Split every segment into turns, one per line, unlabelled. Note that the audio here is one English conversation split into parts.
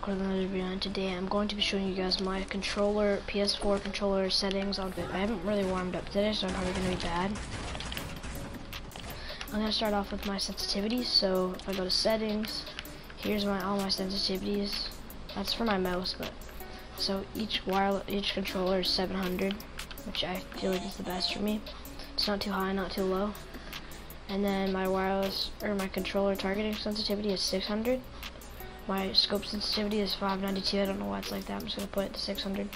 back with another video and today I'm going to be showing you guys my controller, PS4 controller settings on I haven't really warmed up today so I'm probably going to be bad. I'm going to start off with my sensitivities, so if I go to settings, here's my all my sensitivities. That's for my mouse, but so each wireless, each controller is 700, which I feel like is the best for me. It's not too high, not too low. And then my wireless, or my controller targeting sensitivity is 600. My scope sensitivity is 592. I don't know why it's like that. I'm just going to put it to 600.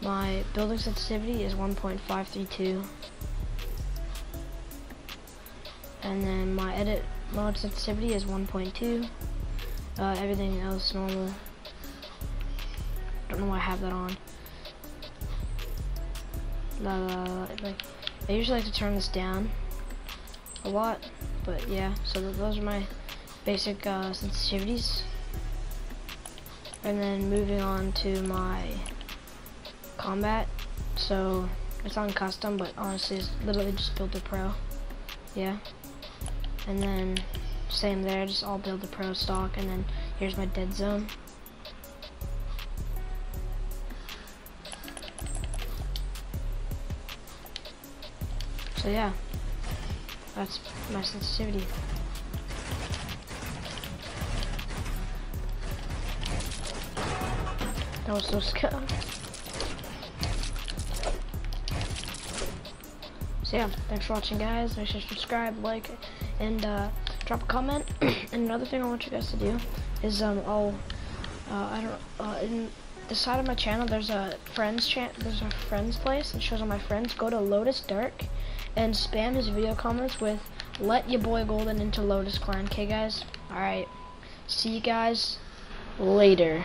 My building sensitivity is 1.532. And then my edit mode sensitivity is 1.2. Uh, everything else normal. I don't know why I have that on. La, la, la, I usually like to turn this down a lot, but yeah. So th those are my basic uh, sensitivities. And then moving on to my combat. So it's on custom, but honestly, it's literally just Builder Pro. Yeah. And then same there, just all build the pro stock. And then here's my dead zone. So yeah, that's my sensitivity. That was so scary. So yeah, thanks for watching guys. Make sure to subscribe, like, and uh, drop a comment. and another thing I want you guys to do is um I'll uh, I don't uh, in the side of my channel there's a friends chat there's a friends place and shows all my friends. Go to Lotus Dark and spam his video comments with let your boy Golden into Lotus Clan. Okay guys? Alright. See you guys later.